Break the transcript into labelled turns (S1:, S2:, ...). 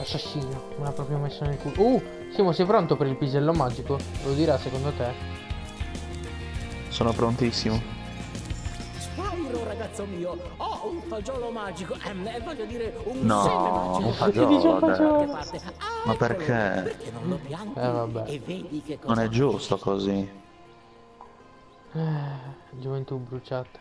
S1: Assassino, me l'ha proprio messo nel culo. Uh, Simo, sei pronto per il pisello magico? Lo dirà secondo te?
S2: Sono prontissimo.
S3: Spyro, ragazzo mio, ho un fagiolo magico, eh, voglio dire un
S2: No,
S3: seme
S2: un
S3: magico.
S2: fagiolo,
S1: dice un
S2: dai.
S1: fagiolo?
S3: Ah,
S2: Ma perché?
S3: Perché non lo pianti?
S1: Eh, vabbè.
S3: E vedi che cosa
S2: Non è giusto così.
S1: Eh, gioventù bruciata.